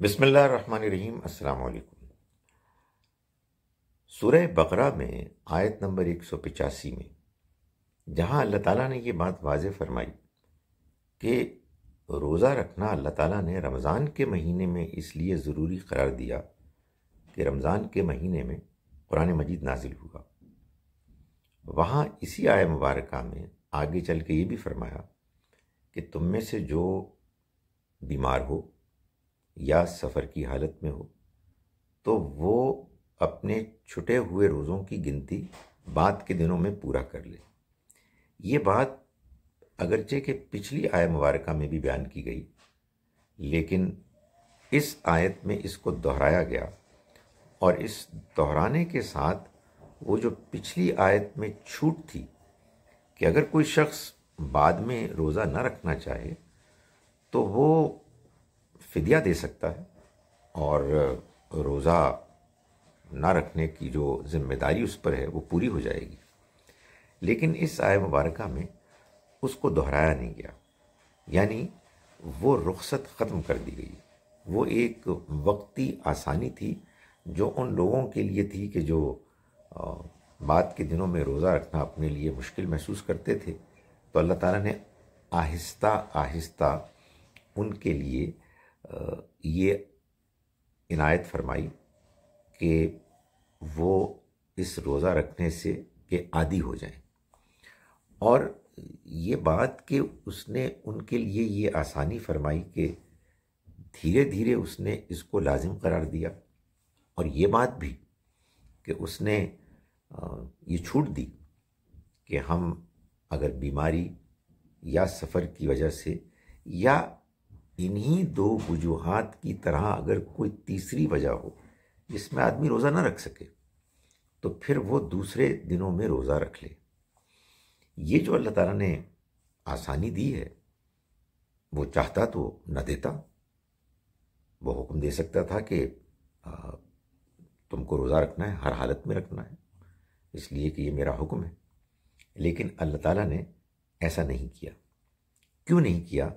अस्सलाम वालेकुम सूरह बकरा में आयत नंबर एक सौ पिचासी में, जहाँ अल्लाह ताला ने ये बात वाज फरमाई कि रोज़ा रखना अल्लाह ताला ने रमज़ान के महीने में इसलिए ज़रूरी करार दिया कि रमज़ान के महीने में कुरान मजीद नाजिल हुआ। वहाँ इसी आय मुबारक में आगे चल के ये भी फरमाया कि तुम में से जो बीमार हो या सफ़र की हालत में हो तो वो अपने छुटे हुए रोज़ों की गिनती बाद के दिनों में पूरा कर ले। ये बात अगरचे के पिछली आय मुबारक में भी बयान की गई, लेकिन इस आयत में इसको दोहराया गया और इस दोहराने के साथ वो जो पिछली आयत में छूट थी कि अगर कोई शख्स बाद में रोज़ा न रखना चाहे तो वो फिदिया दे सकता है और रोज़ा ना रखने की जो ज़िम्मेदारी उस पर है, वो पूरी हो जाएगी। लेकिन इस आय मुबारक में उसको दोहराया नहीं गया। यानी वो रुखसत ख़त्म कर दी गई। वो एक वक्ती आसानी थी जो उन लोगों के लिए थी कि जो बाद के दिनों में रोज़ा रखना अपने लिए मुश्किल महसूस करते थे। तो अल्लाह ताला ने आहिस्ता आहिस्ता उनके लिए ये इनायत फरमाई कि वो इस रोज़ा रखने से के आदि हो जाएँ। और ये बात कि उसने उनके लिए ये आसानी फरमाई कि धीरे धीरे उसने इसको लाजिम करार दिया। और ये बात भी कि उसने ये छूट दी कि हम अगर बीमारी या सफ़र की वजह से या इन्हीं दो वजूहत की तरह अगर कोई तीसरी वजह हो, जिसमें आदमी रोज़ा ना रख सके तो फिर वो दूसरे दिनों में रोज़ा रख ले। ये जो अल्लाह ताला ने आसानी दी है, वो चाहता तो न देता। वो हुक्म दे सकता था कि तुमको रोज़ा रखना है, हर हालत में रखना है, इसलिए कि ये मेरा हुक्म है। लेकिन अल्लाह ताला ने ऐसा नहीं किया। क्यों नहीं किया?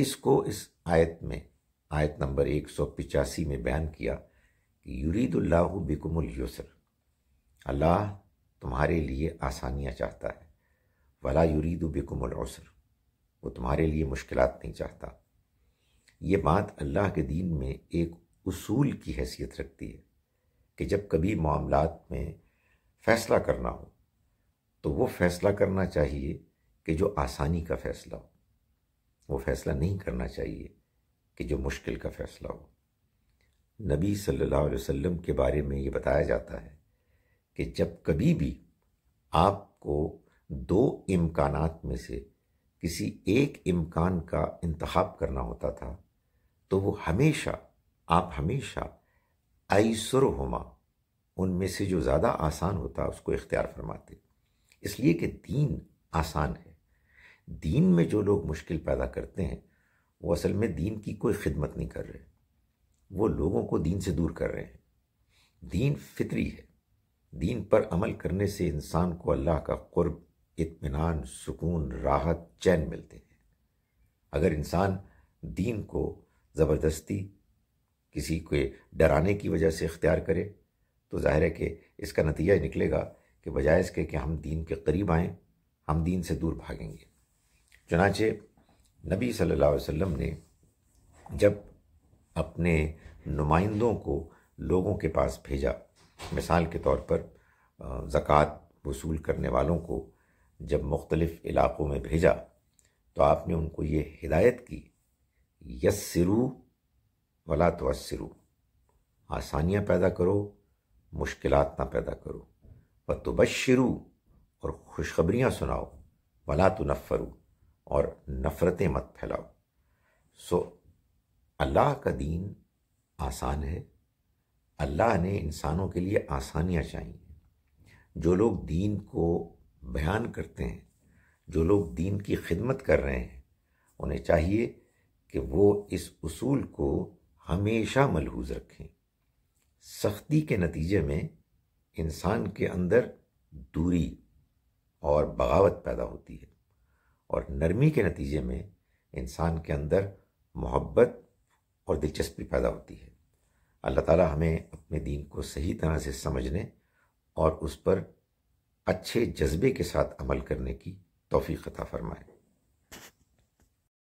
इसको इस आयत में, आयत नंबर एक सौ पिचासी में बयान किया कि युरीदुल्लाह बिकुमुल युसर। अल्लाह तुम्हारे लिए आसानियाँ चाहता है। वला युरीदु बिकुमुल उसर। वो तुम्हारे लिए मुश्किल नहीं चाहता। ये बात अल्लाह के दीन में एक उसूल की हैसियत रखती है कि जब कभी मामलात में फ़ैसला करना हो तो वो फ़ैसला करना चाहिए कि जो आसानी का फ़ैसला हो। वो फैसला नहीं करना चाहिए कि जो मुश्किल का फैसला हो। नबी सल्लल्लाहु अलैहि वसल्लम के बारे में ये बताया जाता है कि जब कभी भी आपको दो इम्कानात में से किसी एक इम्कान का इंतखब करना होता था तो वो हमेशा, आप हमेशा आईसुर होमा, उनमें से जो ज़्यादा आसान होता उसको इख्तियार फरमाते। इसलिए कि दीन आसान है। दीन में जो लोग मुश्किल पैदा करते हैं, वो असल में दीन की कोई खिदमत नहीं कर रहे। वो लोगों को दीन से दूर कर रहे हैं। दीन फितरी है। दीन पर अमल करने से इंसान को अल्लाह का क़ुर्ब, इत्मीनान, सुकून, राहत, चैन मिलते हैं। अगर इंसान दीन को ज़बरदस्ती, किसी को डराने की वजह से इख्तियार करे तो ज़ाहिर है कि इसका नतीजा निकलेगा कि बजाय इसके कि हम दीन के करीब आएँ, हम दीन से दूर भागेंगे। चुनाचे नबी सल्लल्लाहु अलैहि वसल्लम ने जब अपने नुमाइंदों को लोगों के पास भेजा, मिसाल के तौर पर ज़क़़त वसूल करने वालों को जब मुख्तलिफ़ इलाक़ों में भेजा तो आपने उनको ये हिदायत की, यस्सिरू वला तवस्सिरू आसानियाँ पैदा करो मुश्किल ना पैदा करो, व तो तुबशरू और खुशखबरियाँ सुनाओ, वला तो नफ़रू और नफ़रतें मत फैलाओ। सो अल्लाह का दीन आसान है। अल्लाह ने इंसानों के लिए आसानियाँ चाहिए। जो लोग दीन को बयान करते हैं, जो लोग दीन की खिदमत कर रहे हैं, उन्हें चाहिए कि वो इस उसूल को हमेशा मलहूज रखें। सख्ती के नतीजे में इंसान के अंदर दूरी और बगावत पैदा होती है। और नरमी के नतीजे में इंसान के अंदर मोहब्बत और दिलचस्पी पैदा होती है। अल्लाह ताला हमें अपने दीन को सही तरह से समझने और उस पर अच्छे जज्बे के साथ अमल करने की तोफ़ी अता फरमाए।